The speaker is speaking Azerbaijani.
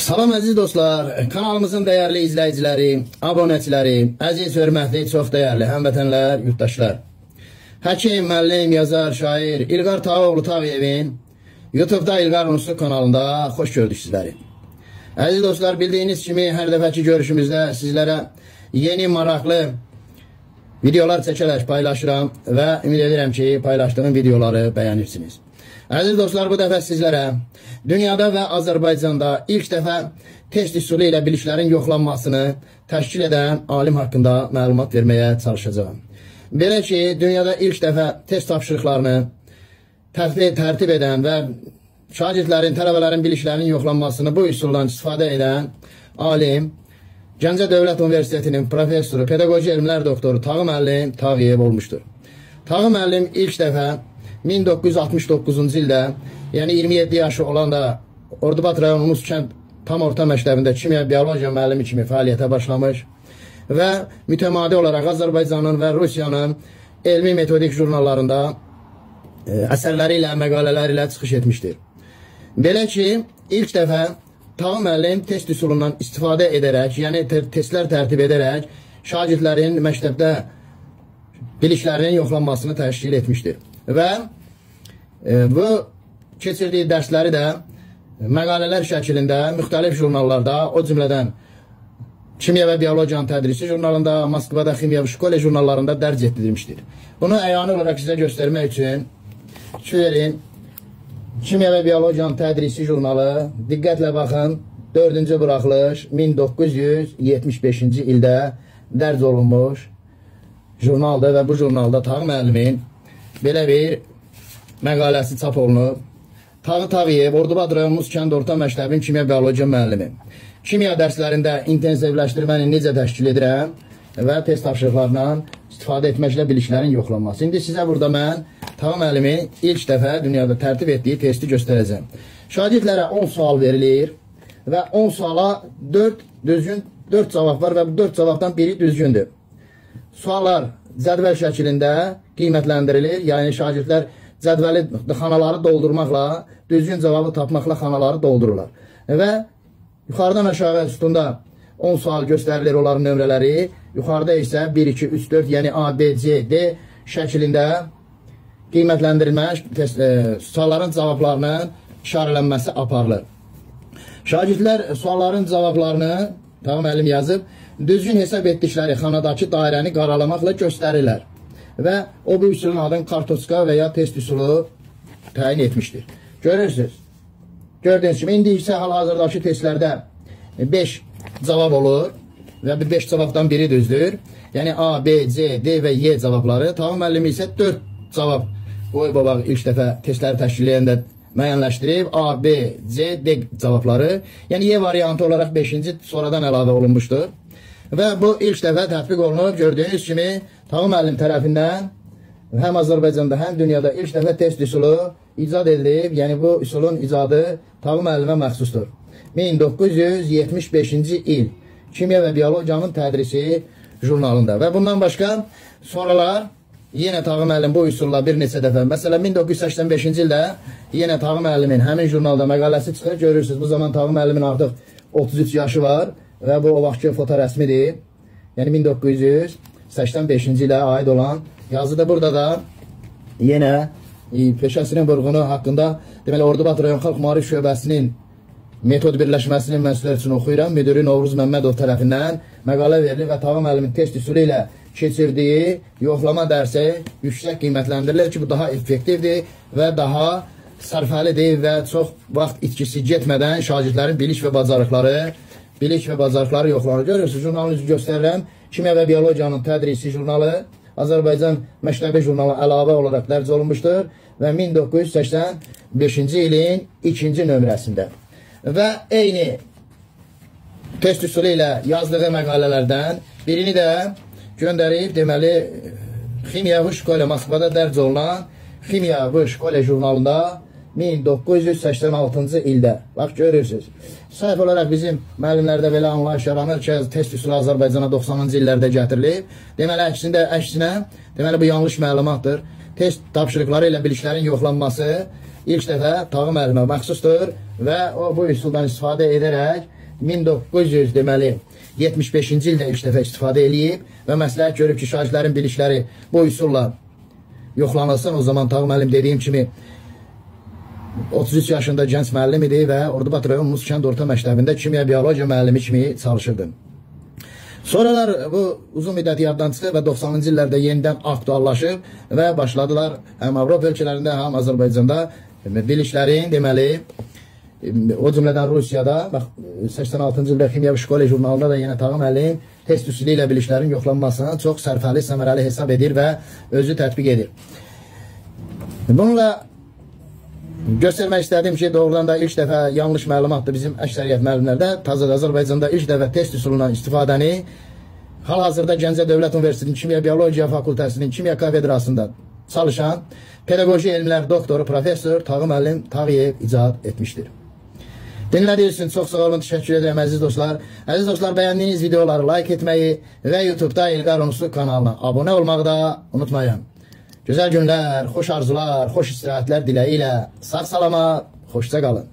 Salam əziz dostlar, kanalımızın dəyərli izləyiciləri, abonəçiləri, əziz, hörmətli, çox dəyərli həmvətənlər, yurttaşlar. Həkim, müəllim, yazar, şair İlqar Tağoğlu Tağıyevin YouTube-da İlqar Unuslu kanalında xoş gördük sizləri. Əziz dostlar, bildiyiniz kimi hər dəfəki görüşümüzdə sizlərə yeni maraqlı videolar çəkərək paylaşıram və ümid edirəm ki, paylaşdığım videoları bəyənirsiniz. Əziz dostlar, bu dəfə sizlərə dünyada və Azərbaycanda ilk dəfə test üsulu ilə biliklərin yoxlanmasını təşkil edən alim haqqında məlumat verməyə çalışacağım. Belə ki, dünyada ilk dəfə test tapşırıqlarını tərtib, tərtib edən və şagirdlərin, tələbələrin biliklərinin yoxlanmasını bu üsuldan istifadə edən alim Gəncə Dövlət Universitetinin professoru, pedaqoji elmlər doktoru Tağı müəllim Tağıyev olmuşdur. Tağı müəllim ilk dəfə 1969-cu ildə, yəni 27 yaşı olanda Ordubat rayonumuz kənd tam orta məktəbində kimya biologiya müəllimi kimi fəaliyyətə başlamış və mütəmadi olaraq Azərbaycanın və Rusiyanın elmi metodik jurnallarında e, əsərləri ilə, məqalələri ilə çıxış etmişdir. Belə ki, ilk dəfə Tağı müəllim test üsulundan istifadə edərək, yəni testlər tərtib edərək şagirdlərin məktəbdə biliklərinin yoxlanmasını təşkil etmişdir və e, bu keçirdiyi dərsləri də məqalələr şəklində müxtəlif jurnallarda, o cümlədən Kimya və Biologiyanın tədrisi jurnalında, Moskvada Ximiya və Şkole jurnallarında dərc etdirilmişdir. Bunu əyani olaraq sizə göstərmək üçün verin. Kimya və Biologiyanın tədrisi jurnalı, diqqətlə baxın, 4-cü buraxılış 1975-ci ildə dərc olunmuş jurnaldır və bu jurnalda Tağ müəllimin belə bir məqaləsi çap olunub. Tağı Tağıyev, Ordubad rayonumuz kənd orta məktəbin kimya biologiya müəllimi. Kimya dərslərində intensivləşdirməni necə təşkil edirəm və test tapşırıqlarla istifadə etməklə biliklərin yoxlanması. İndi sizə burada mən Tağı müəllimin ilk dəfə dünyada tərtib etdiyi testi göstərəcəm. Şagirdlərə 10 sual verilir və 10 suala 4 düzgün 4 cavab var və bu 4 cavabdan biri düzgündür. Suallar cədvəl şəklində qiymətləndirilir. Yəni şagirdlər cədvəli xanaları doldurmaqla, düzgün cavabı tapmaqla xanaları doldururlar. Və yuxarıdan aşağı üstündə 10 sual göstərilir onların nömrələri. Yuxarıda isə 1, 2, 3, 4, yəni A, B, C, D şəklində qiymətləndirilmiş e, sualların cavablarının işarələnməsi aparılır. Şagirdlər sualların cavablarını, tamam əlim yazıb, düzgün hesab etdikləri xanadakı dairəni qaralamaqla göstərirlər və o bu üsulun adını kartoska və ya test üsulu təyin etmişdir. Görürsünüz. Gördüyünüz kimi, indi isə hal-hazırdakı testlərdə 5 cavab olur və bu 5 cavabdan biri düzdür. Yəni A, B, C, D və Y cavabları. Tağı müəllimi isə 4 cavab qoy babaq ilk dəfə testləri təşkil edəndə müəyyənləşdirib. A, B, C, D cavabları. Yəni Y variantı olaraq 5-ci sonradan əlavə olunmuşdur. Və bu ilk dəfə tətbiq olunub. Gördüyünüz kimi Tağı müəllim tərəfindən həm Azərbaycanda, həm dünyada ilk dəfə test üsulu icad edilib. Yəni bu üsulun icadı Tağı müəllimə məxsusdur. 1975-ci il Kimya və Biologiyanın tədrisi jurnalında. Və bundan başqa sonralar yenə Tağı müəllim bu üsulla bir neçə dəfə, məsələn 1985-ci ildə yenə Tağı müəllimin həmin jurnalda məqaləsi çıxır. Görürsünüz, bu zaman Tağı müəllimin artıq 33 yaşı var və bu o vaxtki fotorəsmidir. Yəni 1985-ci ilə aid olan yazıda burada da yenə e, peşəsinin vurğunu haqqında deməli Ordubad rayon xalq maarif şöbəsinin metod birləşməsinin məsuliyyət üçün oxuyuram. Müdürü Novruz Məmmədov tərəfindən məqalə verilir və Tağı müəllimin test üsulu ilə keçirdiyi yoxlama dərsi yüksək qiymətləndirilir ki, bu daha effektivdir və daha sərfəlidir və çox vaxt itkisi getmədən şagirdlərin bilik və bacarıqları bilik və bacarıqları yoxlanır. Görürsünüz, jurnalınızı göstərirəm. Kimya və biologiyanın tədrisi jurnalı Azərbaycan məktəbi jurnalı əlavə olaraq dərc olunmuşdur və 1985-ci ilin ikinci nömrəsində. Və eyni test üsulu ilə yazdığı məqalələrdən birini də göndərib, deməli, Ximiya və Şkole Moskvada dərc olunan Ximiya və Şkole jurnalında 1986-cı ildə. Bax, görürsünüz. Səhv olaraq bizim müəllimlərdə belə anlayış yaranır ki, test üsulu Azərbaycana 90-cı illərdə gətirilib. Deməli, əksində, əksinə, deməli, bu yanlış məlumatdır. Test tapşırıqları ilə biliklərin yoxlanması ilk dəfə Tağı müəllimə məxsusdur və o bu üsuldan istifadə edərək 1900 deməli 75-ci ildə ilk dəfə istifadə eləyib və məsləhət görüb ki, şagirdlərin bilikləri bu üsulla yoxlanılsın. O zaman Tağı müəllim dediyim kimi 33 yaşında gənc müəllim idi və Ordubat rayon Muskənd Orta Məktəbində kimya biologiya müəllimi kimi çalışırdı. Sonralar bu uzun müddət yaddan çıxıb və 90-cı illərdə yenidən aktuallaşıb və başladılar həm Avropa ölkələrində, həm Azərbaycanda biliklərin deməli o cümlədən Rusiyada bax 86-cı ildə Kimya Şkole jurnalında da yenə Tağı müəllim test üsulu ilə biliklərin yoxlanmasını çox sərfəli, səmərəli hesab edir və özü tətbiq edir. Bununla göstərmək istədim ki, doğrudan da ilk dəfə yanlış məlumatdır bizim əksəriyyət müəllimlərdə. Tazı Azərbaycanda ilk dəfə test üsulundan istifadəni hal-hazırda Gəncə Dövlət Universitetinin Kimya Biologiya Fakültəsinin Kimya kafedrasında çalışan pedaqoji elmlər doktoru professor Tağı müəllim Tağıyev icad etmişdir. Dinlediğiniz için çok sağ olun, teşekkür ederim aziz dostlar. Aziz dostlar beğendiğiniz videoları like etmeyi ve YouTube'da İlgar Onusu kanalına abone olmayı da unutmayın. Güzel günler, hoş arzular, hoş istirahatler dileğiyle. Sağ salama, hoşça kalın.